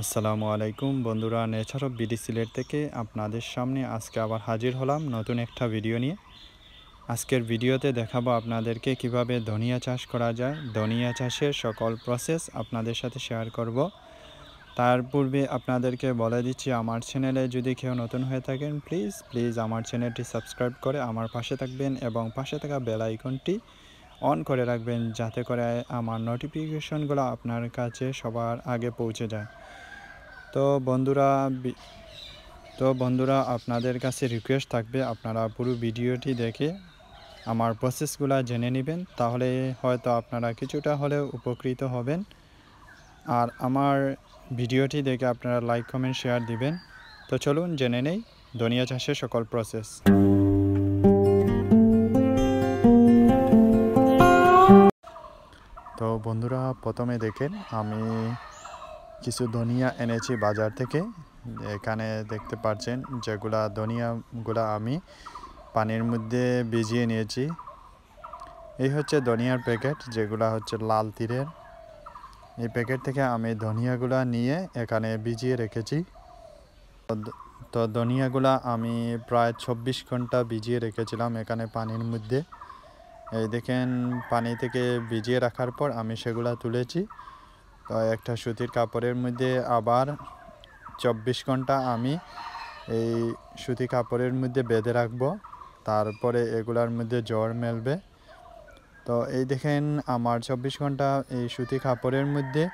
আসসালামু আলাইকুম বন্ধুরা, নেচার অফ বিডি সিলেট থেকে আপনাদের সামনে আজকে আবার হাজির হলাম নতুন একটা ভিডিও নিয়ে। আজকের ভিডিওতে দেখাবো আপনাদেরকে কীভাবে ধনিয়া চাষ করা যায়। ধনিয়া চাষের সকল প্রসেস আপনাদের সাথে শেয়ার করব। তার পূর্বে আপনাদেরকে বলে দিচ্ছি, আমার চ্যানেলে যদি কেউ নতুন হয়ে থাকেন প্লিজ প্লিজ আমার চ্যানেলটি সাবস্ক্রাইব করে আমার পাশে থাকবেন এবং পাশে থাকা বেল আইকনটি অন করে রাখবেন, যাতে করে আমার নোটিফিকেশনগুলো আপনার কাছে সবার আগে পৌঁছে যায়। তো বন্ধুরা তো বন্ধুরা আপনাদের কাছে রিকোয়েস্ট থাকবে, আপনারা পুরো ভিডিওটি দেখে আমার প্রসেসগুলো জেনে নেবেন, তাহলে হয়তো আপনারা কিছুটা হলেও উপকৃত হবেন। আর আমার ভিডিওটি দেখে আপনারা লাইক কমেন্ট শেয়ার দিবেন। তো চলুন জেনে নেই ধনিয়া চাষের সকল প্রসেস তো বন্ধুরা, প্রথমে দেখেন আমি কিছু ধনিয়া এনেছি বাজার থেকে। এখানে দেখতে পাচ্ছেন যেগুলা ধনিয়াগুলা আমি পানির মধ্যে ভিজিয়ে নিয়েছি। এই হচ্ছে ধনিয়ার প্যাকেট, যেগুলা হচ্ছে লাল তীরের। এই প্যাকেট থেকে আমি ধনিয়াগুলা নিয়ে এখানে ভিজিয়ে রেখেছি। তো ধনিয়াগুলা আমি প্রায় চব্বিশ ঘণ্টা ভিজিয়ে রেখেছিলাম এখানে পানির মধ্যে। এই দেখেন, পানি থেকে ভিজিয়ে রাখার পর আমি সেগুলা তুলেছি। তো একটা সুতির কাপড়ের মধ্যে আবার চব্বিশ ঘণ্টা আমি এই সুতি কাপড়ের মধ্যে বেঁধে রাখব। তারপরে এগুলার মধ্যে জ্বর মেলবে। তো এই দেখেন আমার চব্বিশ ঘণ্টা এই সুতি কাপড়ের মধ্যে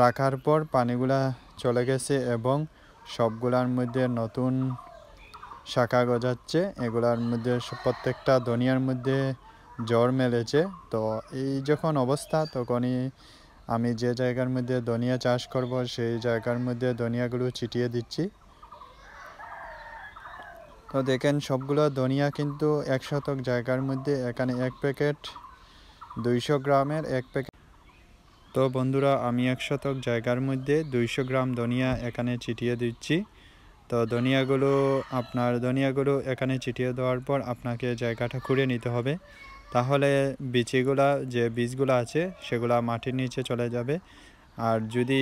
রাখার পর পানিগুলা চলে গেছে এবং সবগুলার মধ্যে নতুন শাখা গজাচ্ছে। এগুলার মধ্যে প্রত্যেকটা ধনিয়ার মধ্যে জ্বর মেলেছে। তো এই যখন অবস্থা তখনই আমি যে জায়গার মধ্যে ধনিয়া চাষ করব, সেই জায়গার মধ্যে ধনিয়াগুলো ছিটিয়ে দিচ্ছি। তো দেখেন, সবগুলো ধনিয়া কিন্তু এক শতক জায়গার মধ্যে, এখানে এক প্যাকেট দুইশো গ্রামের এক প্যাকেট তো বন্ধুরা, আমি এক শতক জায়গার মধ্যে দুইশো গ্রাম ধনিয়া এখানে ছিটিয়ে দিচ্ছি। তো ধনিয়াগুলো, আপনার ধনিয়াগুলো এখানে ছিটিয়ে দেওয়ার পর আপনাকে জায়গাটা খুঁড়ে নিতে হবে। তাহলে বিচিগুলা যে বীজগুলো আছে, সেগুলা মাটির নিচে চলে যাবে। আর যদি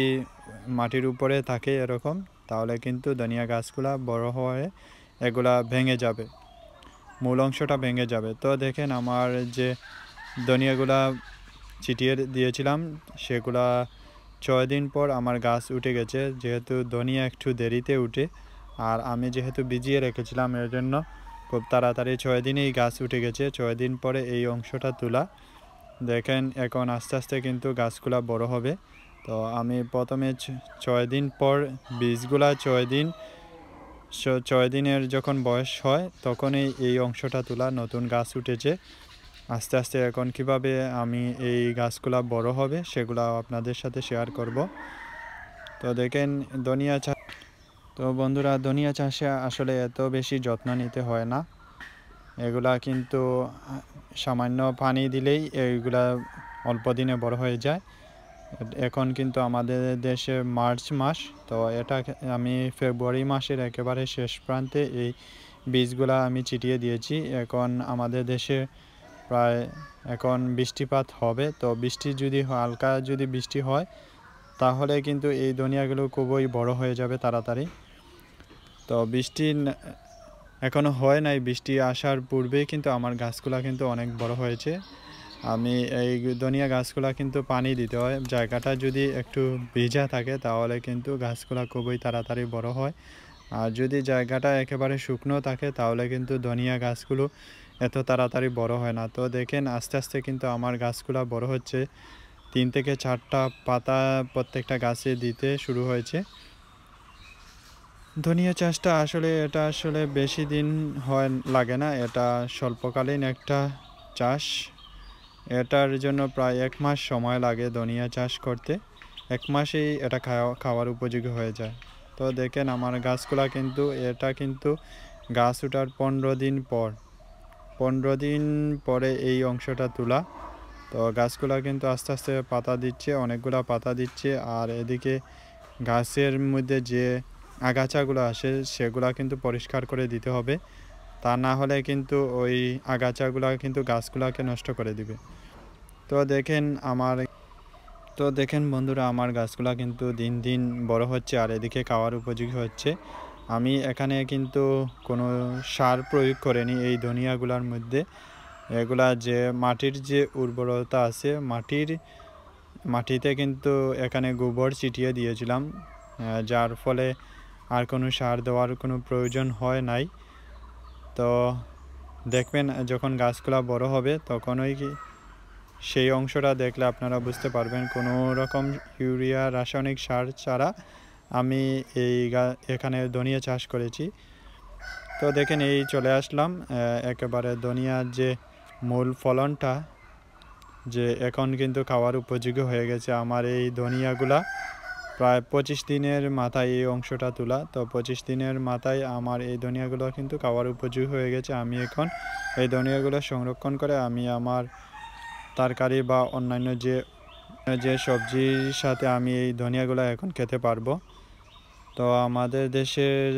মাটির উপরে থাকে এরকম, তাহলে কিন্তু ধনিয়া গাছগুলা বড় হয়ে এগুলা ভেঙে যাবে। মূল অংশটা ভেঙে যাবে। তো দেখেন আমার যে ধনিয়াগুলা ছিটিয়ে দিয়েছিলাম, সেগুলা ছয় দিন পর আমার গাছ উঠে গেছে। যেহেতু ধনিয়া একটু দেরিতে উঠে, আর আমি যেহেতু ভিজিয়ে রেখেছিলাম এর জন্য খুব তাড়াতাড়ি ছয় দিনেই গাছ উঠে গেছে। ছয় দিন পরে এই অংশটা তোলা। দেখেন, এখন আস্তে আস্তে কিন্তু গাছগুলা বড় হবে। তো আমি প্রথমে ছয় দিন পর বীজগুলা, ছয় দিন ছয় দিনের যখন বয়স হয়, তখনই এই অংশটা তোলা, নতুন গাছ উঠেছে। আস্তে আস্তে এখন কীভাবে আমি এই গাছগুলা বড় হবে সেগুলো আপনাদের সাথে শেয়ার করব। তো দেখেন, ধনিয়া তো বন্ধুরা ধনিয়া চাষে আসলে এত বেশি যত্ন নিতে হয় না। এগুলা কিন্তু সামান্য পানি দিলেই এইগুলা অল্প দিনে বড় হয়ে যায়। এখন কিন্তু আমাদের দেশে মার্চ মাস, তো এটা আমি ফেব্রুয়ারি মাসের একেবারে শেষ প্রান্তে এই বীজগুলা আমি চিটিয়ে দিয়েছি। এখন আমাদের দেশে প্রায় এখন বৃষ্টিপাত হবে, তো বৃষ্টি যদি হালকা যদি বৃষ্টি হয়, তাহলে কিন্তু এই ধনিয়াগুলো খুবই বড় হয়ে যাবে তাড়াতাড়ি। তো বৃষ্টি এখনও হয় নাই। বৃষ্টি আসার পূর্বেই কিন্তু আমার গাছগুলা কিন্তু অনেক বড় হয়েছে। আমি এই ধনিয়া গাছগুলা কিন্তু পানি দিতে হয়। জায়গাটা যদি একটু ভিজা থাকে তাহলে কিন্তু গাছগুলা খুবই তাড়াতাড়ি বড় হয়। আর যদি জায়গাটা একেবারে শুকনো থাকে তাহলে কিন্তু ধনিয়া গাছগুলো এত তাড়াতাড়ি বড় হয় না। তো দেখেন আস্তে আস্তে কিন্তু আমার গাছগুলা বড় হচ্ছে। তিন থেকে চারটা পাতা প্রত্যেকটা গাছে দিতে শুরু হয়েছে। ধনিয়া চাষটা আসলে এটা আসলে বেশি দিন হয় লাগে না। এটা স্বল্পকালীন একটা চাষ। এটার জন্য প্রায় এক মাস সময় লাগে ধনিয়া চাষ করতে। এক মাসেই এটা খাওয়া, খাওয়ার উপযোগী হয়ে যায়। তো দেখেন আমার গাছগুলা কিন্তু, এটা কিন্তু গাছ ওঠার পনেরো দিন পর। পনেরো দিন পরে এই অংশটা তোলা। তো গাছগুলা কিন্তু আস্তে আস্তে পাতা দিচ্ছে, অনেকগুলা পাতা দিচ্ছে। আর এদিকে গাছের মধ্যে যে আগাছাগুলো আসে, সেগুলা কিন্তু পরিষ্কার করে দিতে হবে। তা না হলে কিন্তু ওই আগাছাগুলো কিন্তু গাছগুলোকে নষ্ট করে দিবে। তো দেখেন আমার, তো দেখেন বন্ধুরা, আমার গাছগুলা কিন্তু দিন দিন বড় হচ্ছে আর এদিকে খাওয়ার উপযোগী হচ্ছে। আমি এখানে কিন্তু কোনো সার প্রয়োগ করিনি এই ধনিয়াগুলার মধ্যে। এগুলা যে মাটির যে উর্বরতা আছে, মাটির, মাটিতে কিন্তু এখানে গোবর ছিটিয়ে দিয়েছিলাম যার ফলে আর কোনো সার দেওয়ার কোনো প্রয়োজন হয় নাই। তো দেখবেন, যখন গাছগুলা বড় হবে, তখনই কি সেই অংশটা দেখলে আপনারা বুঝতে পারবেন, কোনো রকম ইউরিয়া, রাসায়নিক সার ছাড়া আমি এই এখানে ধনিয়া চাষ করেছি। তো দেখেন, এই চলে আসলাম একেবারে ধনিয়ার যে মূল ফলনটা, যে এখন কিন্তু খাওয়ার উপযোগী হয়ে গেছে। আমার এই ধনিয়াগুলা প্রায় পঁচিশ দিনের মাথায় এই অংশটা তোলা। তো পঁচিশ দিনের মাথায় আমার এই ধনিয়াগুলো কিন্তু খাওয়ার উপযোগী হয়ে গেছে। আমি এখন এই ধনিয়াগুলো সংরক্ষণ করে আমি আমার তরকারি বা অন্যান্য যে যে সবজির সাথে আমি এই ধনিয়াগুলো এখন খেতে পারব। তো আমাদের দেশের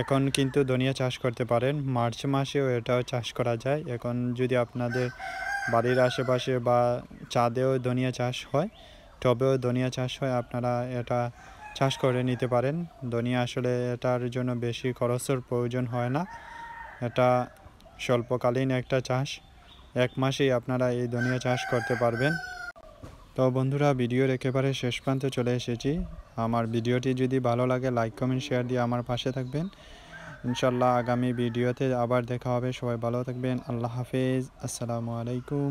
এখন কিন্তু ধনিয়া চাষ করতে পারেন। মার্চ মাসেও এটাও চাষ করা যায়। এখন যদি আপনাদের বাড়ির আশেপাশে বা চাঁদেও ধনিয়া চাষ হয় টবেও ধনিয়া চাষ হয় আপনারা এটা চাষ করে নিতে পারেন। ধনিয়া আসলে এটার জন্য বেশি খরচের প্রয়োজন হয় না। এটা স্বল্পকালীন একটা চাষ। এক মাসেই আপনারা এই ধনিয়া চাষ করতে পারবেন। তো বন্ধুরা, ভিডিওর একেবারে শেষ প্রান্তে চলে এসেছি। আমার ভিডিওটি যদি ভালো লাগে, লাইক, কমেন্ট, শেয়ার দিয়ে আমার পাশে থাকবেন। ইনশাল্লাহ আগামী ভিডিওতে আবার দেখা হবে। সবাই ভালো থাকবেন। আল্লাহ হাফেজ। আসসালামু আলাইকুম।